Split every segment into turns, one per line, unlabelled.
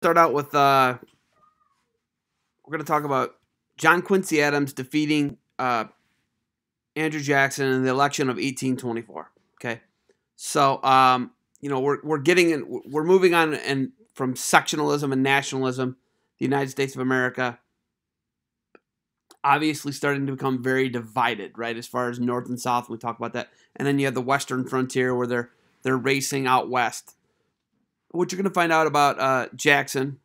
start out with uh, we're going to talk about John Quincy Adams defeating uh, Andrew Jackson in the election of 1824. Okay, so um, you know we're we're getting in, we're moving on and from sectionalism and nationalism, the United States of America obviously starting to become very divided, right? As far as north and south, we talk about that, and then you have the western frontier where they're they're racing out west. What you're going to find out about uh, Jackson,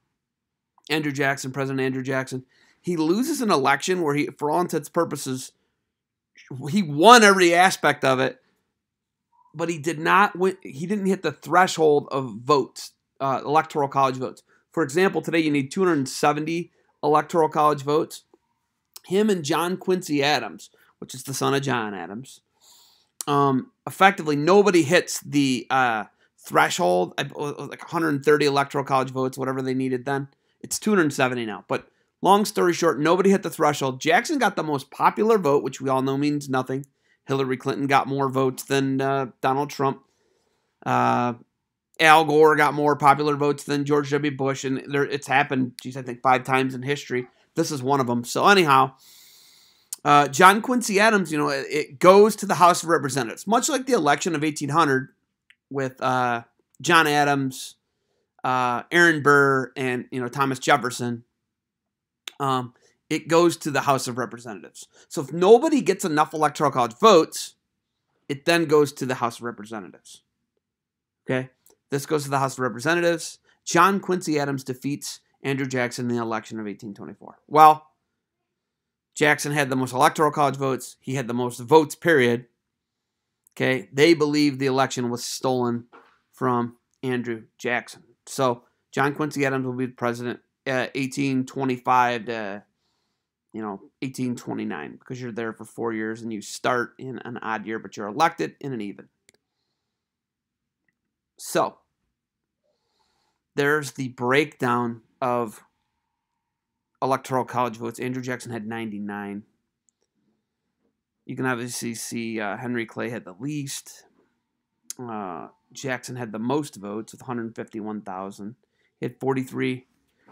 Andrew Jackson, President Andrew Jackson, he loses an election where he, for all intents and purposes, he won every aspect of it, but he did not win. He didn't hit the threshold of votes, uh, electoral college votes. For example, today you need 270 electoral college votes. Him and John Quincy Adams, which is the son of John Adams, um, effectively nobody hits the uh, threshold, like 130 electoral college votes, whatever they needed then. It's 270 now. But long story short, nobody hit the threshold. Jackson got the most popular vote, which we all know means nothing. Hillary Clinton got more votes than uh, Donald Trump. Uh, Al Gore got more popular votes than George W. Bush, and there, it's happened, geez, I think five times in history. This is one of them. So anyhow, uh, John Quincy Adams, you know, it, it, goes to the House of Representatives, much like the election of 1800 with uh, John Adams, uh, Aaron Burr, and you know Thomas Jefferson. Um, it goes to the House of Representatives. So if nobody gets enough electoral college votes, it then goes to the House of Representatives. Okay, this goes to the House of Representatives. John Quincy Adams defeats Andrew Jackson in the election of 1824. Well, Jackson had the most electoral college votes. He had the most votes, period. Okay, they believe the election was stolen from Andrew Jackson. So John Quincy Adams will be president uh, 1825 to you know 1829 because you're there for four years and you start in an odd year, but you're elected in an even. So there's the breakdown of electoral college votes. Andrew Jackson had 99. You can obviously see uh, Henry Clay had the least. Uh, Jackson had the most votes with 151,000. He had 43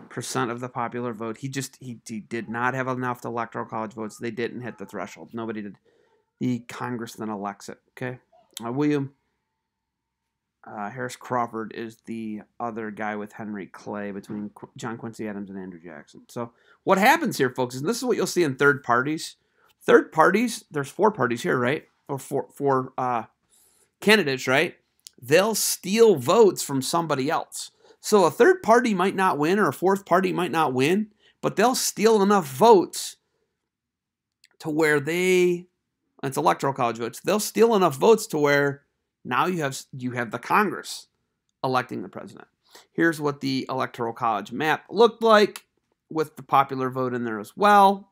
percent of the popular vote. He just he, he did not have enough electoral college votes. They didn't hit the threshold. Nobody did. The Congress then elects it. Okay, uh, William uh, Harris Crawford is the other guy with Henry Clay between Qu- John Quincy Adams and Andrew Jackson. So what happens here, folks, and this is what you'll see in third parties. Third parties, there's four parties here, right? Or four four uh, candidates, right? They'll steal votes from somebody else. So a third party might not win, or a fourth party might not win, but they'll steal enough votes to where they it's electoral college votes. They'll steal enough votes to where now you have you have the Congress electing the president. Here's what the electoral college map looked like with the popular vote in there as well.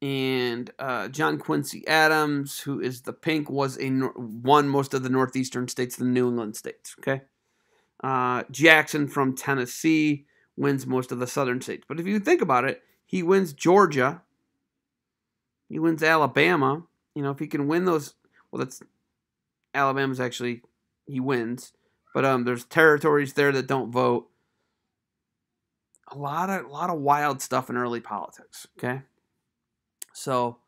And uh, John Quincy Adams, who is the pink, was a won most of the northeastern states, the New England states. Okay, uh, Jackson from Tennessee wins most of the southern states. But if you think about it, he wins Georgia, he wins Alabama. You know, if he can win those, well, that's Alabama's actually he wins, but um, there's territories there that don't vote. A lot of a lot of wild stuff in early politics. Okay, so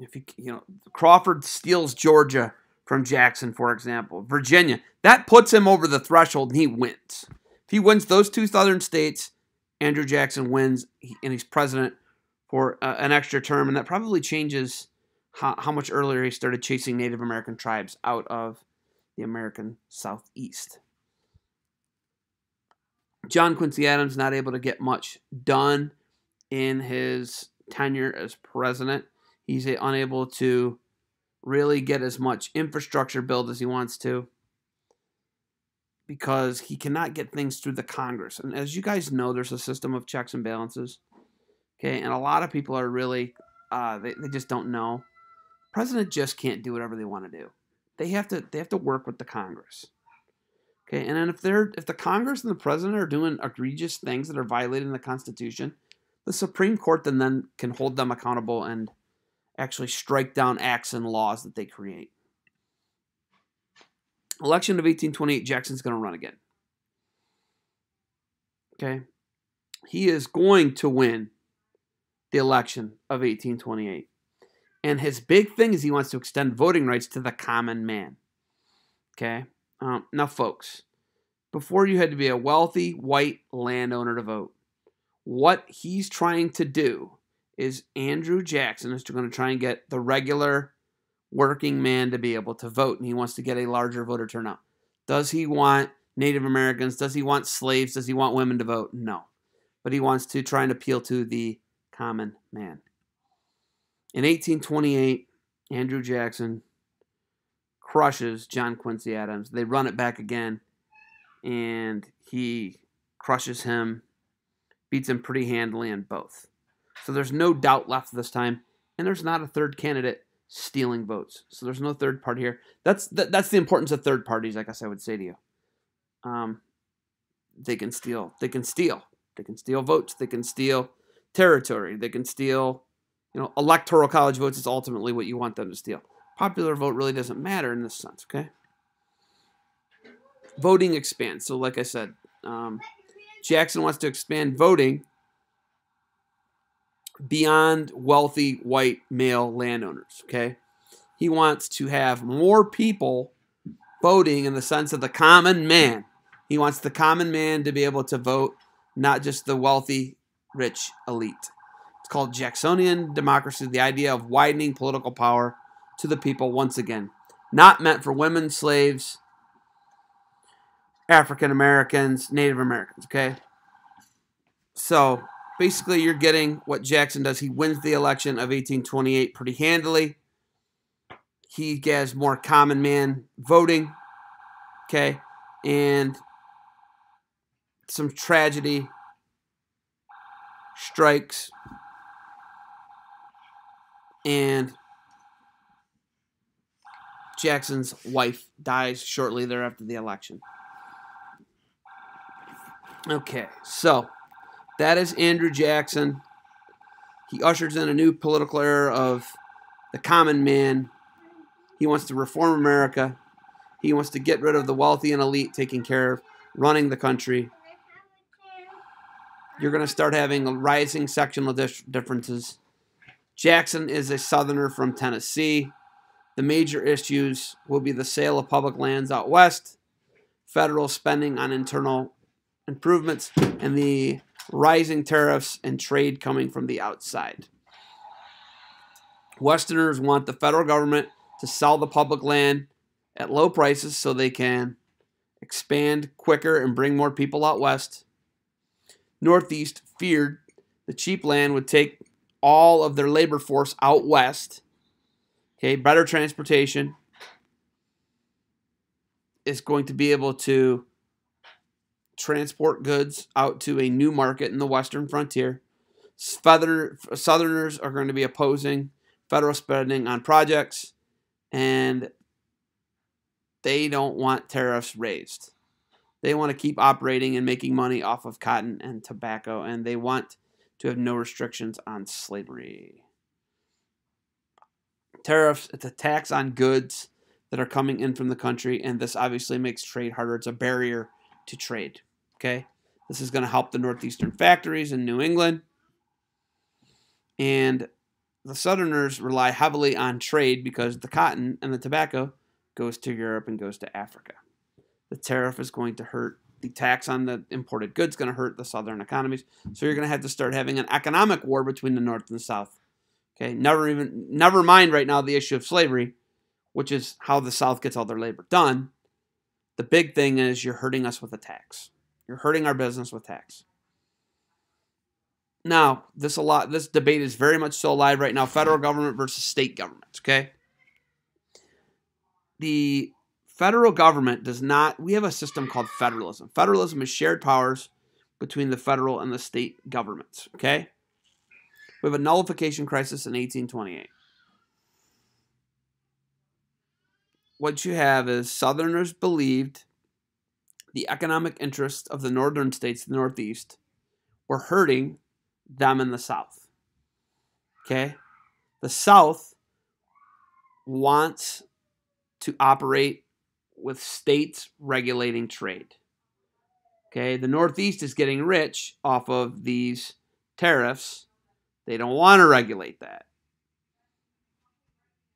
if you you know Crawford steals Georgia from Jackson, for example, Virginia, that puts him over the threshold and he wins. If he wins those two southern states, Andrew Jackson wins and he's president for uh, an extra term, and that probably changes how, how much earlier he started chasing Native American tribes out of the American Southeast. John Quincy Adams not able to get much done in his tenure as president. He's unable to really get as much infrastructure built as he wants to because he cannot get things through the Congress. And as you guys know, there's a system of checks and balances. Okay, and a lot of people are really, uh, they, they just don't know president just can't do whatever they want to do. They have to they have to work with the Congress. Okay, and then if they're if the Congress and the president are doing egregious things that are violating the Constitution, the Supreme Court then then can hold them accountable and actually strike down acts and laws that they create. Election of 1828, Jackson's going to run again. Okay? He is going to win the election of 1828. And his big thing is he wants to extend voting rights to the common man. Okay? Um, now, folks, before you had to be a wealthy white landowner to vote, what he's trying to do is Andrew Jackson is going to try and get the regular working man to be able to vote, and he wants to get a larger voter turnout. Does he want Native Americans? Does he want slaves? Does he want women to vote? No. But he wants to try and appeal to the common man. In 1828, Andrew Jackson crushes John Quincy Adams. They run it back again, and he crushes him, beats him pretty handily in both. So there's no doubt left this time, and there's not a third candidate stealing votes. So there's no third party here. That's that, that's the importance of third parties. I guess I would say to you, um, they can steal. They can steal. They can steal votes. They can steal territory. They can steal, you know, electoral college votes is ultimately what you want them to steal. Popular vote really doesn't matter in this sense. Okay. Voting expands. So, like I said, um, Jackson wants to expand voting beyond wealthy white male landowners. Okay. He wants to have more people voting in the sense of the common man. He wants the common man to be able to vote, not just the wealthy, rich elite. It's called Jacksonian democracy, the idea of widening political power to the people once again. Not meant for women, slaves, African Americans, Native Americans, okay? So basically you're getting what Jackson does. He wins the election of 1828 pretty handily. He gets more common man voting. Okay. And some tragedy strikes. And Jackson's wife dies shortly thereafter the election. Okay, so that is Andrew Jackson. He ushers in a new political era of the common man. He wants to reform America. He wants to get rid of the wealthy and elite taking care of running the country. You're going to start having a rising sectional differences. Jackson is a southerner from Tennessee. The major issues will be the sale of public lands out west, federal spending on internal improvements, and the rising tariffs, and trade coming from the outside. Westerners want the federal government to sell the public land at low prices so they can expand quicker and bring more people out west. Northeast feared the cheap land would take all of their labor force out west. Okay, better transportation is going to be able to transport goods out to a new market in the western frontier. Southerners are going to be opposing federal spending on projects, and they don't want tariffs raised. They want to keep operating and making money off of cotton and tobacco, and they want to have no restrictions on slavery. Tariffs, it's a tax on goods that are coming in from the country, and this obviously makes trade harder. It's a barrier to trade. Okay, this is going to help the northeastern factories in New England. And the Southerners rely heavily on trade because the cotton and the tobacco goes to Europe and goes to Africa. The tariff is going to hurt the tax on the imported goods going to hurt the southern economies. So you're going to have to start having an economic war between the north and the south. Okay, never even never mind right now the issue of slavery, which is how the south gets all their labor done. The big thing is you're hurting us with a tax. You're hurting our business with tax. Now, this a lot this debate is very much so alive right now, federal government versus state governments, okay? The federal government does not we have a system called federalism. Federalism is shared powers between the federal and the state governments, okay? We have a nullification crisis in 1828. What you have is Southerners believed the economic interests of the northern states, the Northeast, were hurting them in the South. Okay? The South wants to operate with states regulating trade. Okay, the Northeast is getting rich off of these tariffs. They don't want to regulate that.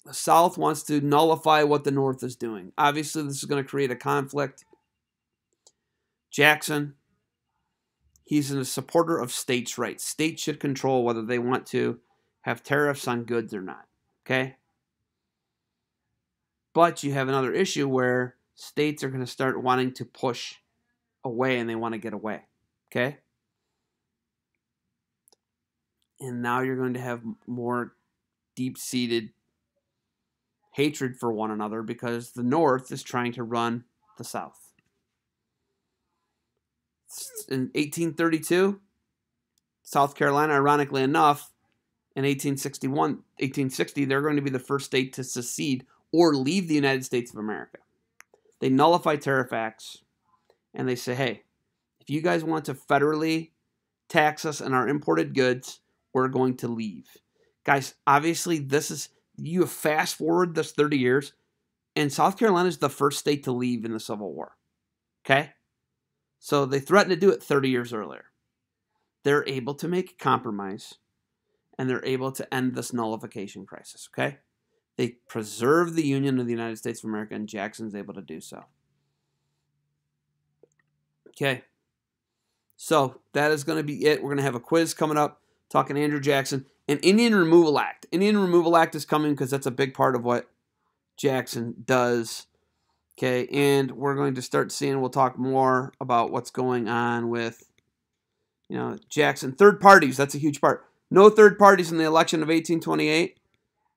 The South wants to nullify what the North is doing. Obviously, this is going to create a conflict. Jackson, he's a supporter of states' rights. States should control whether they want to have tariffs on goods or not. Okay? But you have another issue where states are going to start wanting to push away and they want to get away. Okay? And now you're going to have more deep seated hatred for one another because the North is trying to run the South. In 1832, South Carolina, ironically enough, in 1861, 1860, they're going to be the first state to secede or leave the United States of America. They nullify tariff acts and they say, hey, if you guys want to federally tax us on our imported goods, we're going to leave. Guys, obviously, this is, you fast forward this 30 years, and South Carolina is the first state to leave in the Civil War. Okay? So they threatened to do it 30 years earlier. They're able to make a compromise and they're able to end this nullification crisis. Okay? They preserve the Union of the United States of America, and Jackson's able to do so. Okay. So that is going to be it. We're going to have a quiz coming up talking Andrew Jackson. An Indian Removal Act. Indian Removal Act is coming because that's a big part of what Jackson does. Okay, and we're going to start seeing, we'll talk more about what's going on with, you know, Jackson. Third parties, that's a huge part. No third parties in the election of 1828.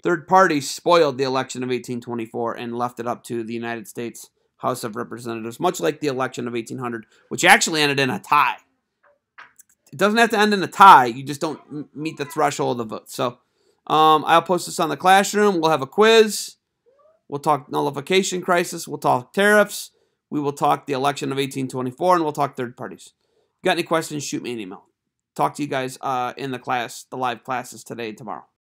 Third parties spoiled the election of 1824 and left it up to the United States House of Representatives, much like the election of 1800, which actually ended in a tie. It doesn't have to end in a tie. You just don't meet the threshold of votes. So um, I'll post this on the classroom. We'll have a quiz. We'll talk nullification crisis. We'll talk tariffs. We will talk the election of 1824, and we'll talk third parties. Got any questions, shoot me an email. Talk to you guys uh, in the class, the live classes today and tomorrow.